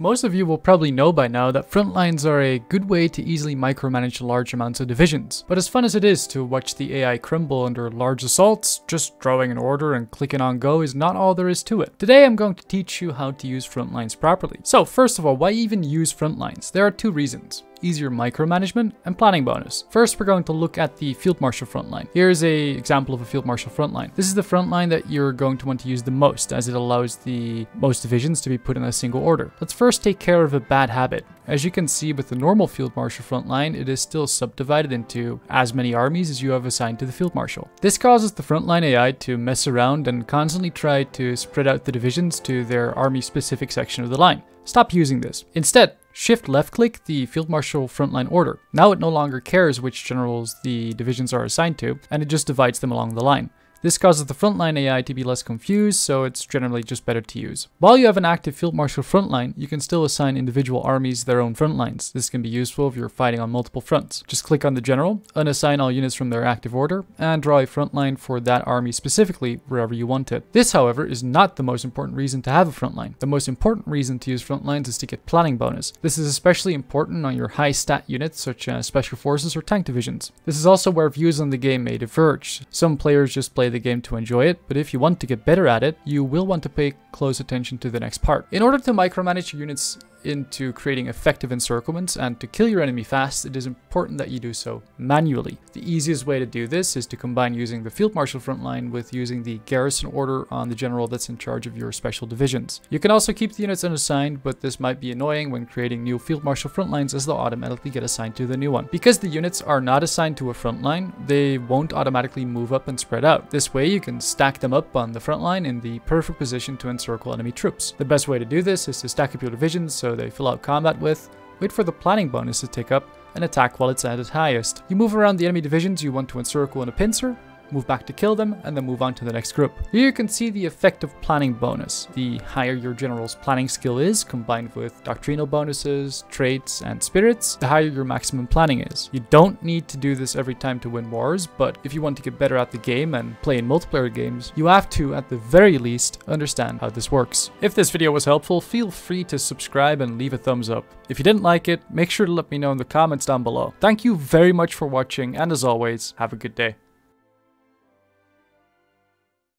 Most of you will probably know by now that frontlines are a good way to easily micromanage large amounts of divisions. But as fun as it is to watch the AI crumble under large assaults, just drawing an order and clicking on go is not all there is to it. Today I'm going to teach you how to use frontlines properly. So first of all, why even use frontlines? There are two reasons easier micromanagement, and planning bonus. First, we're going to look at the Field Marshal frontline. Here's a example of a Field Marshal frontline. This is the frontline that you're going to want to use the most, as it allows the most divisions to be put in a single order. Let's first take care of a bad habit. As you can see with the normal Field Marshal frontline, it is still subdivided into as many armies as you have assigned to the Field Marshal. This causes the frontline AI to mess around and constantly try to spread out the divisions to their army specific section of the line. Stop using this. Instead, Shift left click the Field Marshal frontline order. Now it no longer cares which generals the divisions are assigned to, and it just divides them along the line. This causes the frontline AI to be less confused, so it's generally just better to use. While you have an active Field Marshal frontline, you can still assign individual armies their own frontlines. This can be useful if you're fighting on multiple fronts. Just click on the general, unassign all units from their active order, and draw a frontline for that army specifically wherever you want it. This, however, is not the most important reason to have a frontline. The most important reason to use frontlines is to get planning bonus. This is especially important on your high stat units such as special forces or tank divisions. This is also where views on the game may diverge. Some players just play play the game to enjoy it, but if you want to get better at it, you will want to pay close attention to the next part. In order to micromanage your units into creating effective encirclements and to kill your enemy fast, it is important that you do so manually. The easiest way to do this is to combine using the Field Marshal frontline with using the garrison order on the general that's in charge of your special divisions. You can also keep the units unassigned, but this might be annoying when creating new Field Marshal frontlines as they'll automatically get assigned to the new one. Because the units are not assigned to a frontline, they won't automatically move up and spread out. This way you can stack them up on the front line in the perfect position to encircle enemy troops. The best way to do this is to stack up your divisions so they fill out combat width, wait for the planning bonus to tick up, and attack while it's at its highest. You move around the enemy divisions you want to encircle in a pincer, move back to kill them, and then move on to the next group. Here you can see the effective planning bonus. The higher your general's planning skill is, combined with doctrinal bonuses, traits, and spirits, the higher your maximum planning is. You don't need to do this every time to win wars, but if you want to get better at the game and play in multiplayer games, you have to, at the very least, understand how this works. If this video was helpful, feel free to subscribe and leave a thumbs up. If you didn't like it, make sure to let me know in the comments down below. Thank you very much for watching, and as always, have a good day.